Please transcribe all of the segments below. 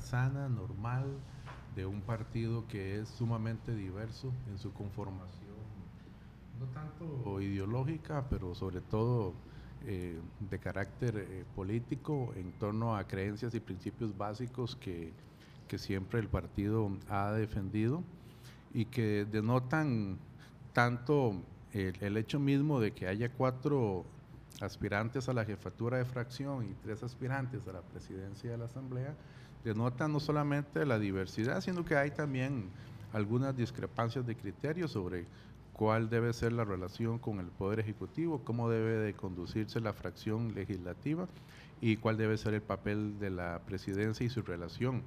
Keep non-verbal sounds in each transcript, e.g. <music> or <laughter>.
sana, normal, de un partido que es sumamente diverso en su conformación, no tanto ideológica, pero sobre todo eh, de carácter eh, político en torno a creencias y principios básicos que, que siempre el partido ha defendido y que denotan tanto el, el, hecho mismo de que haya cuatro aspirantes a la jefatura de fracción y tres aspirantes a la presidencia de la Asamblea, denota no solamente la diversidad, sino que hay también algunas discrepancias de criterios sobre cuál debe ser la relación con el Poder Ejecutivo, cómo debe de conducirse la fracción legislativa y cuál debe ser el papel de la presidencia y su relación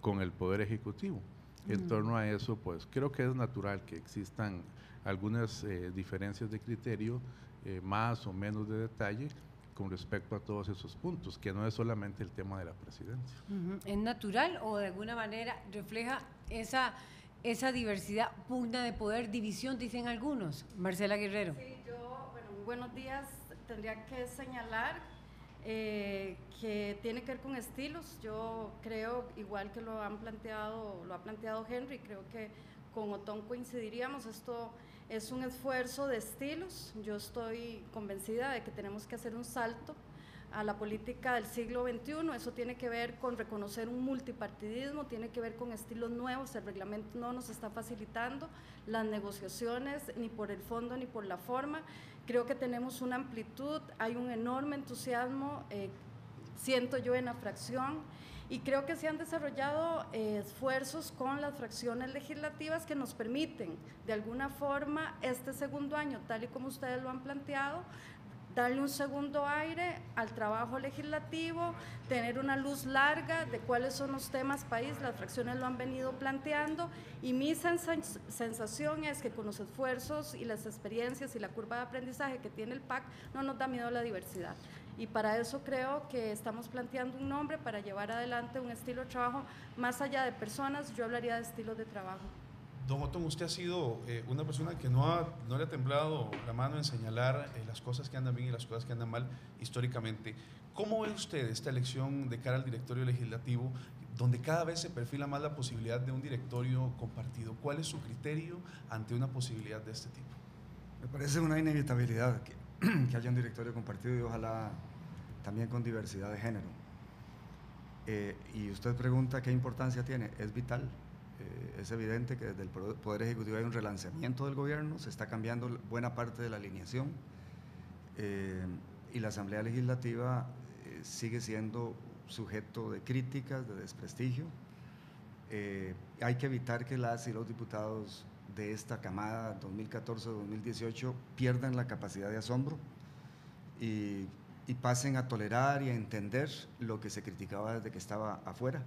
con el Poder Ejecutivo. En torno a eso, pues creo que es natural que existan algunas eh, diferencias de criterio, eh, más o menos de detalle, con respecto a todos esos puntos, que no es solamente el tema de la presidencia. ¿Es natural o de alguna manera refleja esa, esa diversidad, pugna de poder, división, dicen algunos? Marcela Guerrero. Sí, yo, bueno, buenos días. Tendría que señalar eh, que tiene que ver con estilos. Yo creo, igual que lo han planteado, lo ha planteado Henry, creo que con Otón coincidiríamos. Esto es un esfuerzo de estilos. Yo estoy convencida de que tenemos que hacer un salto a la política del siglo XXI. Eso tiene que ver con reconocer un multipartidismo, tiene que ver con estilos nuevos. El reglamento no nos está facilitando las negociaciones ni por el fondo ni por la forma. Creo que tenemos una amplitud, hay un enorme entusiasmo, eh, siento yo en la fracción y creo que se han desarrollado eh, esfuerzos con las fracciones legislativas que nos permiten, de alguna forma, este segundo año, tal y como ustedes lo han planteado, darle un segundo aire al trabajo legislativo, tener una luz larga de cuáles son los temas país, las fracciones lo han venido planteando y mi sensación es que con los esfuerzos y las experiencias y la curva de aprendizaje que tiene el PAC no nos da miedo la diversidad. Y para eso creo que estamos planteando un nombre para llevar adelante un estilo de trabajo más allá de personas, yo hablaría de estilos de trabajo. Don Otón, usted ha sido eh, una persona que no, ha, no le ha temblado la mano en señalar eh, las cosas que andan bien y las cosas que andan mal históricamente. ¿Cómo ve usted esta elección de cara al directorio legislativo, donde cada vez se perfila más la posibilidad de un directorio compartido? ¿Cuál es su criterio ante una posibilidad de este tipo? Me parece una inevitabilidad que, <clears throat> que haya un directorio compartido y ojalá también con diversidad de género. Eh, y usted pregunta qué importancia tiene, es vital. Eh, es evidente que desde el Poder Ejecutivo hay un relanzamiento del gobierno, se está cambiando buena parte de la alineación eh, y la Asamblea Legislativa sigue siendo sujeto de críticas, de desprestigio. hay que evitar que las y los diputados de esta camada 2014-2018 pierdan la capacidad de asombro y, y, pasen a tolerar y a entender lo que se criticaba desde que estaba afuera.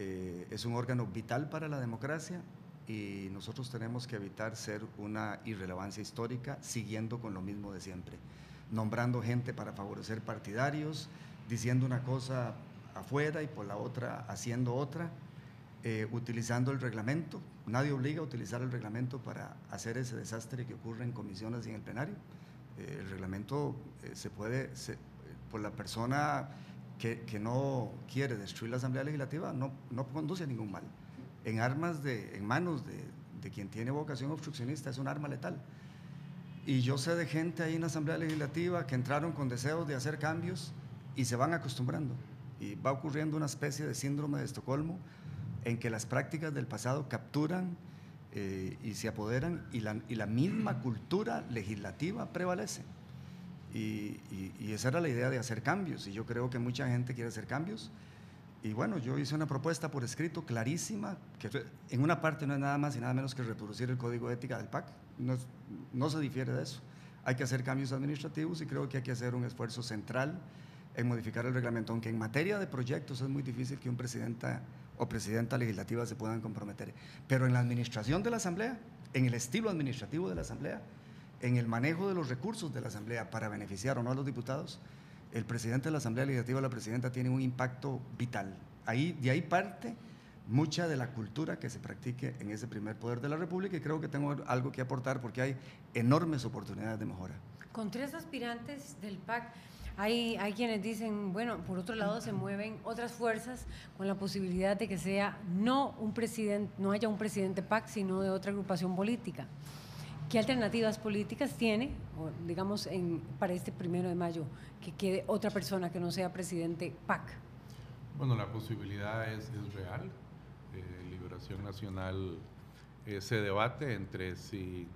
Eh, es un órgano vital para la democracia y nosotros tenemos que evitar ser una irrelevancia histórica siguiendo con lo mismo de siempre, nombrando gente para favorecer partidarios, diciendo una cosa afuera y por la otra haciendo otra, eh, utilizando el reglamento. Nadie obliga a utilizar el reglamento para hacer ese desastre que ocurre en comisiones y en el plenario. Eh, el reglamento se puede, por la persona que, que, no quiere destruir la Asamblea Legislativa no, no conduce a ningún mal. En, armas de, en manos de, de, quien tiene vocación obstruccionista es un arma letal. Y yo sé de gente ahí en la Asamblea Legislativa que entraron con deseos de hacer cambios y se van acostumbrando. Y va ocurriendo una especie de síndrome de Estocolmo en que las prácticas del pasado capturan eh, y se apoderan y la, y la misma <clears throat> cultura legislativa prevalece. Y, y, esa era la idea de hacer cambios, y yo creo que mucha gente quiere hacer cambios. Y bueno, yo hice una propuesta por escrito clarísima, que en una parte no es nada más y nada menos que reproducir el código de ética del PAC, no, no se difiere de eso. Hay que hacer cambios administrativos y creo que hay que hacer un esfuerzo central en modificar el reglamento, aunque en materia de proyectos es muy difícil que un presidenta o presidenta legislativa se puedan comprometer. Pero en la administración de la Asamblea, en el estilo administrativo de la Asamblea, en el manejo de los recursos de la Asamblea para beneficiar o no a los diputados, el presidente de la Asamblea Legislativa la presidenta tiene un impacto vital. Ahí, de ahí parte mucha de la cultura que se practique en ese primer poder de la República y creo que tengo algo que aportar porque hay enormes oportunidades de mejora. Con tres aspirantes del PAC, Hay, hay quienes dicen, bueno, por otro lado se mueven otras fuerzas con la posibilidad de que sea no un presidente, no haya un presidente PAC, sino de otra agrupación política. ¿Qué alternativas políticas tiene, digamos, en, para este primero de mayo, que quede otra persona que no sea presidente PAC? Bueno, la posibilidad es, es real. Eh, Liberación Nacional eh, se debate entre si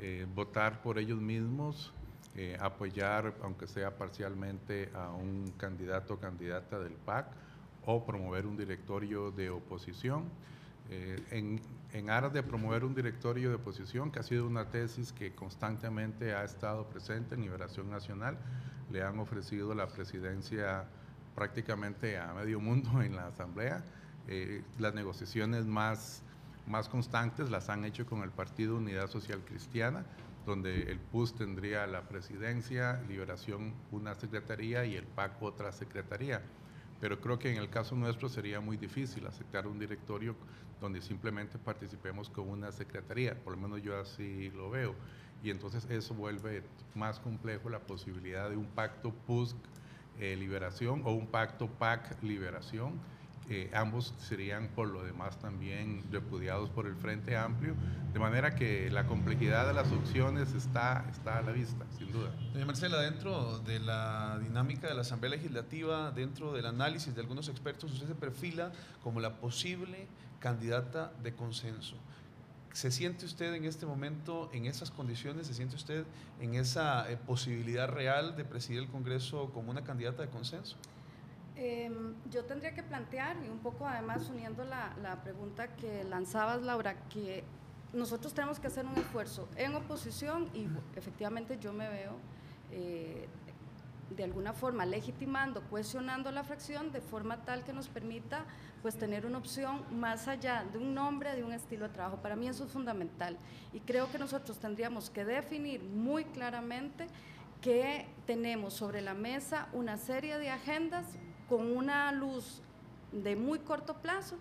eh, votar por ellos mismos eh, apoyar, aunque sea parcialmente, a un candidato o candidata del PAC o promover un directorio de oposición. Eh, en, en, aras de promover un directorio de oposición, que ha sido una tesis que constantemente ha estado presente en Liberación Nacional, le han ofrecido la presidencia prácticamente a medio mundo <laughs> en la Asamblea. Eh, las negociaciones más, más constantes las han hecho con el Partido Unidad Social Cristiana, donde el PUS tendría la presidencia, Liberación una secretaría y el PAC otra secretaría. Pero creo que en el caso nuestro sería muy difícil aceptar un directorio donde simplemente participemos con una secretaría, por lo menos yo así lo veo. Y entonces eso vuelve más complejo la posibilidad de un pacto PUSC-Liberación o un pacto PAC-Liberación eh, ambos serían por lo demás también repudiados por el Frente Amplio, de manera que la complejidad de las opciones está, está a la vista, sin duda. Doña Marcela, dentro de la dinámica de la Asamblea Legislativa, dentro del análisis de algunos expertos, usted se perfila como la posible candidata de consenso. ¿Se siente usted en este momento en esas condiciones? ¿Se siente usted en esa eh, posibilidad real de presidir el Congreso como una candidata de consenso? Eh, yo tendría que plantear, y un poco además uniendo la, la, pregunta que lanzabas, Laura, que nosotros tenemos que hacer un esfuerzo en oposición y efectivamente yo me veo eh, de alguna forma legitimando, cuestionando la fracción de forma tal que nos permita pues tener una opción más allá de un nombre, de un estilo de trabajo. Para mí eso es fundamental y creo que nosotros tendríamos que definir muy claramente que tenemos sobre la mesa una serie de agendas con una luz de muy corto plazo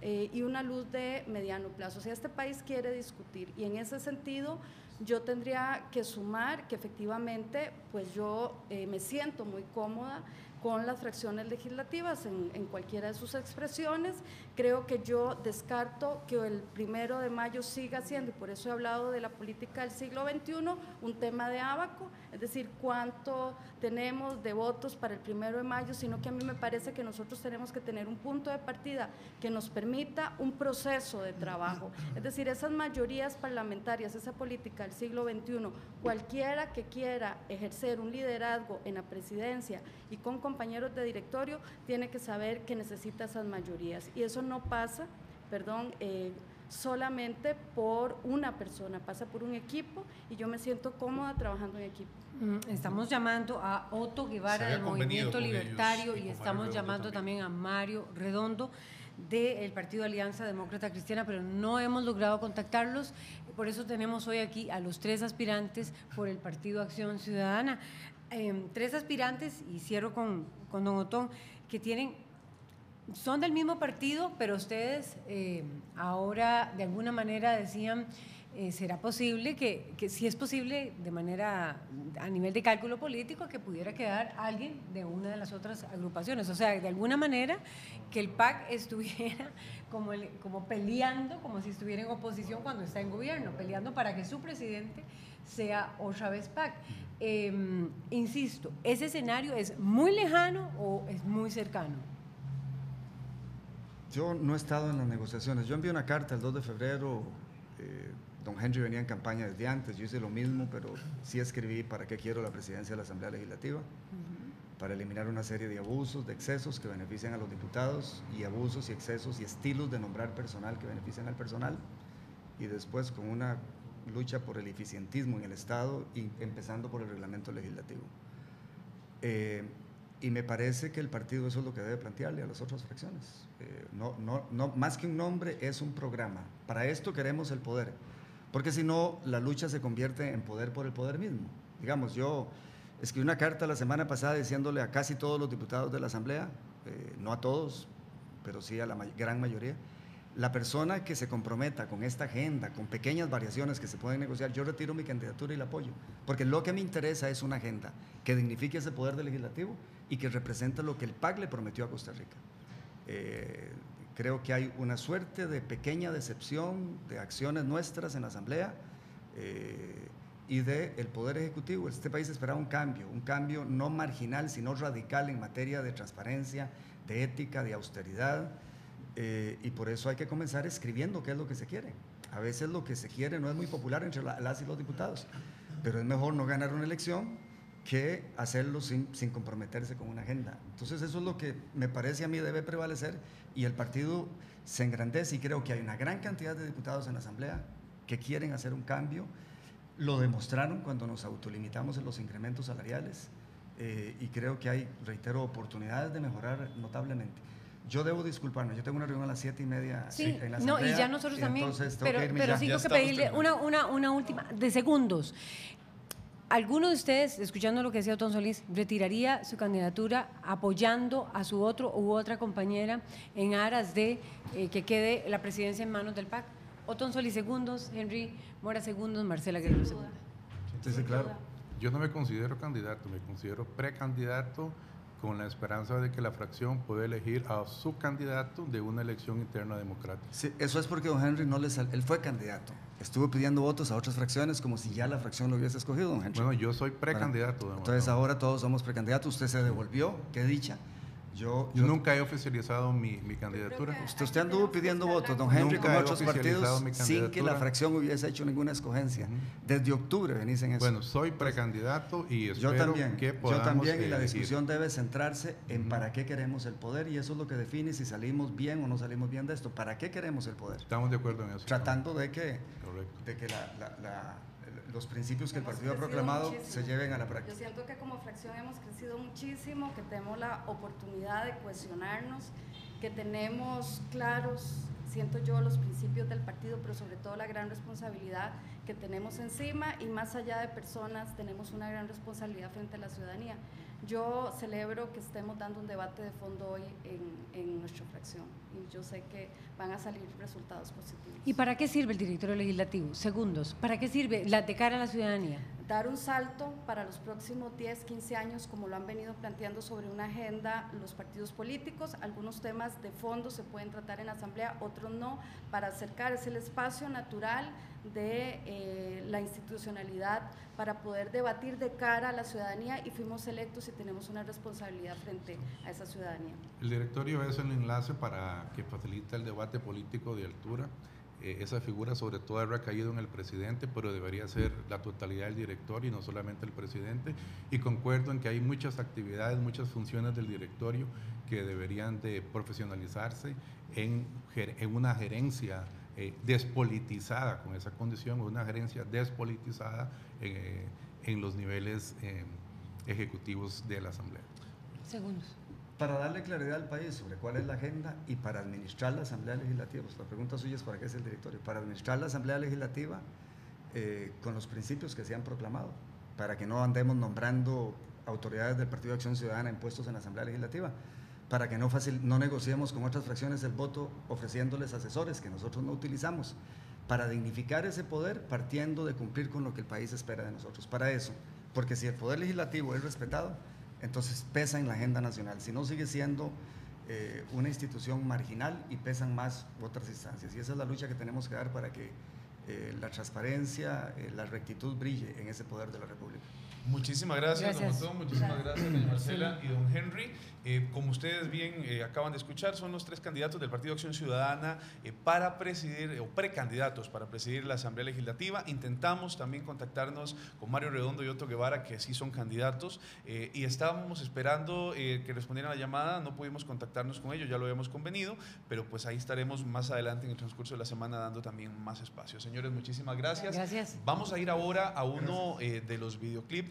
eh, y una luz de mediano plazo. O sea, este país quiere discutir y en ese sentido yo tendría que sumar que efectivamente pues yo eh, me siento muy cómoda con las fracciones legislativas en, en, cualquiera de sus expresiones. Creo que yo descarto que el primero de mayo siga siendo, y por eso he hablado de la política del siglo XXI, un tema de abaco, es decir, cuánto tenemos de votos para el primero de mayo, sino que a mí me parece que nosotros tenemos que tener un punto de partida que nos permita un proceso de trabajo. Es decir, esas mayorías parlamentarias, esa política del siglo XXI, cualquiera que quiera ejercer un liderazgo en la presidencia y con compañeros de directorio tiene que saber que necesita esas mayorías. Y eso no pasa, perdón, eh, solamente por una persona, pasa por un equipo y yo me siento cómoda trabajando en equipo. Mm, estamos llamando a Otto Guevara del Movimiento Libertario y, y estamos llamando también. también a Mario Redondo del Partido Alianza Demócrata Cristiana, pero no hemos logrado contactarlos. Por eso tenemos hoy aquí a los tres aspirantes por el Partido Acción Ciudadana. Eh, tres aspirantes, y cierro con, con don Otón, que tienen, son del mismo partido, pero ustedes eh, ahora de alguna manera decían, eh, será posible que, que, si es posible de manera, a nivel de cálculo político, que pudiera quedar alguien de una de las otras agrupaciones. O sea, de alguna manera que el PAC estuviera <laughs> como, el, como peleando, como si estuviera en oposición cuando está en gobierno, peleando para que su presidente sea otra vez PAC. Eh, insisto, ¿ese escenario es muy lejano o es muy cercano? Yo no he estado en las negociaciones. Yo envié una carta el 2 de febrero. Eh, don Henry venía en campaña desde antes. Yo hice lo mismo, pero sí escribí para qué quiero la presidencia de la Asamblea Legislativa. Uh -huh. Para eliminar una serie de abusos, de excesos que benefician a los diputados y abusos y excesos y estilos de nombrar personal que benefician al personal. Y después con una lucha por el eficientismo en el Estado y empezando por el reglamento legislativo. Eh, y me parece que el partido eso es lo que debe plantearle a las otras fracciones. Eh, no, no, no, más que un nombre, es un programa. Para esto queremos el poder, porque si no, la lucha se convierte en poder por el poder mismo. Digamos, yo escribí una carta la semana pasada diciéndole a casi todos los diputados de la Asamblea, eh, no a todos, pero sí a la gran mayoría, la persona que se comprometa con esta agenda, con pequeñas variaciones que se pueden negociar, yo retiro mi candidatura y la apoyo. Porque lo que me interesa es una agenda que dignifique ese poder legislativo y que represente lo que el PAC le prometió a Costa Rica. Eh, creo que hay una suerte de pequeña decepción de acciones nuestras en la Asamblea eh, y del el Poder Ejecutivo. Este país esperaba un cambio, un cambio no marginal, sino radical en materia de transparencia, de ética, de austeridad. Eh, y por eso hay que comenzar escribiendo qué es lo que se quiere. A veces lo que se quiere no es muy popular entre las y los diputados, pero es mejor no ganar una elección que hacerlo sin, sin, comprometerse con una agenda. Entonces eso es lo que me parece a mí debe prevalecer y el partido se engrandece y creo que hay una gran cantidad de diputados en la Asamblea que quieren hacer un cambio. Lo demostraron cuando nos autolimitamos en los incrementos salariales eh, y creo que hay, reitero, oportunidades de mejorar notablemente. Yo debo disculparme, yo tengo una reunión a las siete y media sí, en la No, y ya nosotros también, pero, pero sí tengo que pedirle una, una, una última, de segundos. ¿Alguno de ustedes, escuchando lo que decía Otón Solís, retiraría su candidatura apoyando a su otro u otra compañera en aras de eh, que quede la presidencia en manos del PAC? Otón Solís segundos, Henry Mora segundos, Marcela Guerrero segundos. Sí, claro. Yo no me considero candidato, me considero precandidato con la esperanza de que la fracción pueda elegir a su candidato de una elección interna democrática. Sí, eso es porque don Henry no le él fue candidato. Estuvo pidiendo votos a otras fracciones como si ya la fracción lo hubiese escogido, don Henry. Bueno, yo soy precandidato. Entonces ahora todos somos precandidatos, usted se devolvió, qué dicha. Yo, nunca he oficializado mi, candidatura. Usted, usted anduvo pidiendo votos, don Henry, con otros partidos, sin que la fracción hubiese hecho ninguna escogencia. Desde octubre venís en eso. Bueno, soy precandidato y espero yo también, que podamos Yo también, y la discusión debe centrarse en para qué queremos el poder, y eso es lo que define si salimos bien o no salimos bien de esto. ¿Para qué queremos el poder? Estamos de acuerdo en eso. Tratando de que, de que la los principios que el partido ha proclamado se lleven a la práctica. Yo siento que como fracción hemos crecido muchísimo, que tenemos la oportunidad de cohesionarnos, que tenemos claros, siento yo, los principios del partido, pero sobre todo la gran responsabilidad que tenemos encima y más allá de personas, tenemos una gran responsabilidad frente a la ciudadanía. Yo celebro que estemos dando un debate de fondo hoy en, en nuestra fracción y yo sé que van a salir resultados positivos. ¿Y para qué sirve el directorio legislativo? Segundos, ¿para qué sirve la de cara a la ciudadanía? Dar un salto para los próximos 10, 15 años, como lo han venido planteando sobre una agenda los partidos políticos. Algunos temas de fondo se pueden tratar en Asamblea, otros no, para acercar, es el espacio natural de eh, la institucionalidad para poder debatir de cara a la ciudadanía y fuimos electos y tenemos una responsabilidad frente a esa ciudadanía. El directorio es el enlace para que facilite el debate político de altura. Eh, esa figura sobre todo ha recaído en el presidente, pero debería ser la totalidad del directorio y no solamente el presidente. Y concuerdo en que hay muchas actividades, muchas funciones del directorio que deberían de profesionalizarse en, una gerencia eh, despolitizada con esa condición, una gerencia despolitizada eh, en los niveles ejecutivos de la Asamblea. Segundos para darle claridad al país sobre cuál es la agenda y para administrar la Asamblea Legislativa. Pues la pregunta suya es para qué es el directorio. Para administrar la Asamblea Legislativa eh, con los principios que se han proclamado, para que no andemos nombrando autoridades del Partido de Acción Ciudadana en puestos en la Asamblea Legislativa, para que no, fácil, no negociemos con otras fracciones el voto ofreciéndoles asesores que nosotros no utilizamos, para dignificar ese poder partiendo de cumplir con lo que el país espera de nosotros. Para eso, porque si el poder legislativo es respetado, entonces pesa en la agenda nacional. Si no, sigue siendo eh, una institución marginal y pesan más otras instancias. Y esa es la lucha que tenemos que dar para que eh, la transparencia, eh, la rectitud brille en ese poder de la República. Muchísimas gracias, don Matón, muchísimas gracias, doña Marcela y don Henry. Eh, como ustedes bien eh, acaban de escuchar, son los tres candidatos del Partido Acción Ciudadana eh, para presidir, o precandidatos para presidir la Asamblea Legislativa. Intentamos también contactarnos con Mario Redondo y Otto Guevara, que sí son candidatos, y estábamos esperando que respondieran a la llamada. No pudimos contactarnos con ellos, ya lo habíamos convenido, pero pues ahí estaremos más adelante en el transcurso de la semana dando también más espacio. Señores, muchísimas gracias. Gracias. Vamos a ir ahora a uno de los videoclips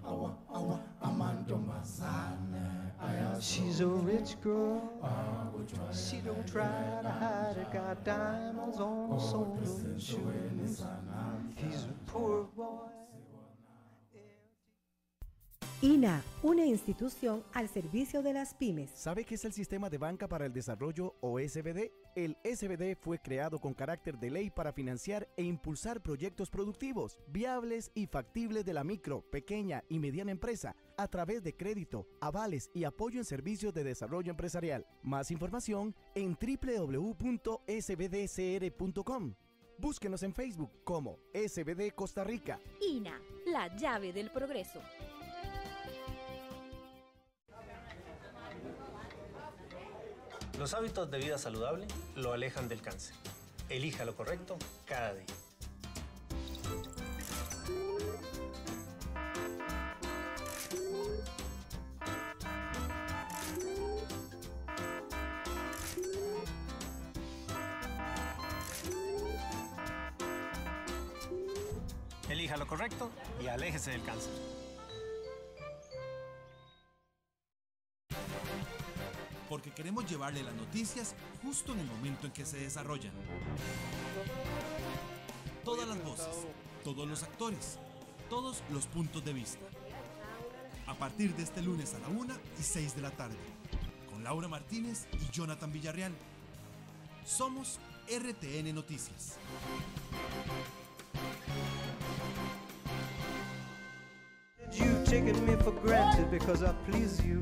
She's a rich girl. She don't try to hide it. Got diamonds on of shoes. He's a poor boy. INA, una institución al servicio de las pymes. ¿Sabe qué es el Sistema de Banca para el Desarrollo o SBD? El SBD fue creado con carácter de ley para financiar e impulsar proyectos productivos, viables y factibles de la micro, pequeña y mediana empresa a través de crédito, avales y apoyo en servicios de desarrollo empresarial. Más información en www.sbdcr.com. Búsquenos en Facebook como SBD Costa Rica. INA, la llave del progreso. Los hábitos de vida saludable lo alejan del cáncer. Elija lo correcto cada día. Elija lo correcto y aléjese del cáncer. Queremos llevarle las noticias justo en el momento en que se desarrollan. Todas las voces, todos los actores, todos los puntos de vista. A partir de este lunes a la 1 y 6 de la tarde, con Laura Martínez y Jonathan Villarreal. Somos RTN Noticias. You me for granted because I please you.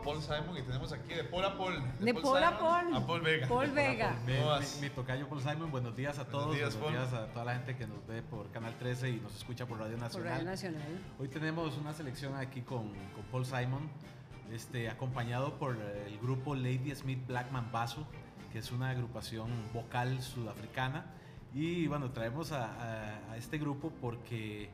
a Paul Simon y tenemos aquí de Paul a Paul. De, Paul, a Paul. A Paul Vega. Paul Vega. Mi, tocayo Paul Simon, buenos días a todos. Buenos días, a toda la gente que nos ve por Canal 13 y nos escucha por Radio Nacional. Por Radio Nacional. Hoy tenemos una selección aquí con, con Paul Simon, este, acompañado por el grupo Lady Smith Blackman Basso, que es una agrupación vocal sudafricana. Y bueno, traemos a, a este grupo porque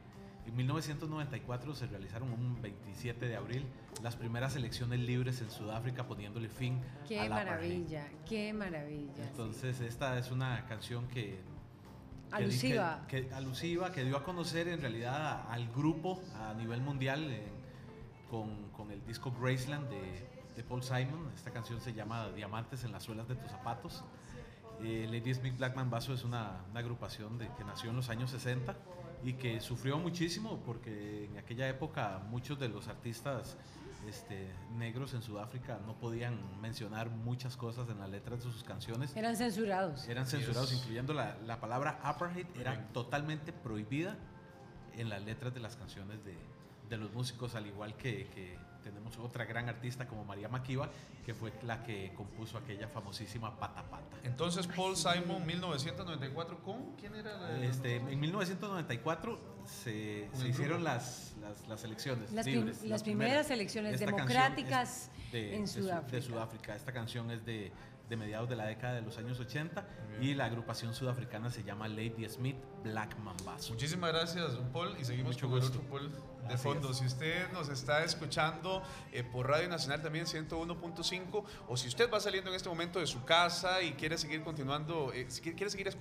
en 1994 se realizaron un 27 de abril las primeras elecciones libres en Sudáfrica poniéndole fin qué a la maravilla, qué maravilla. Entonces esta es una canción que alusiva que, alusiva que dio a conocer en realidad al grupo a nivel mundial con, con, el disco Graceland de, de, Paul Simon. Esta canción se llama Diamantes en las suelas de tus zapatos. Eh, Lady Smith Blackman Basso es una, una agrupación de, que nació en los años 60 y que sufrió muchísimo porque en aquella época muchos de los artistas este, negros en Sudáfrica no podían mencionar muchas cosas en las letras de sus canciones. Eran censurados. Eran censurados, incluyendo la, la, palabra apartheid, era totalmente prohibida en las letras de las canciones de, de los músicos, al igual que, que tenemos otra gran artista como María Makiba, que fue la que compuso aquella famosísima Pata Pata. Entonces, Paul Simon, 1994, ¿con quién era? La... Este, en 1994 se, se hicieron las, las, las, elecciones las, libres. las, primeras, elecciones democráticas en Sudáfrica. De Sudáfrica. Esta canción es de de mediados de la década de los años 80 y la agrupación sudafricana se llama Lady Smith Black Mambazo. Muchísimas gracias, Paul, y seguimos con otro Paul de fondo. Si usted nos está escuchando eh, por Radio Nacional también 101.5 o si usted va saliendo en este momento de su casa y quiere seguir continuando, eh, quiere seguir escuchando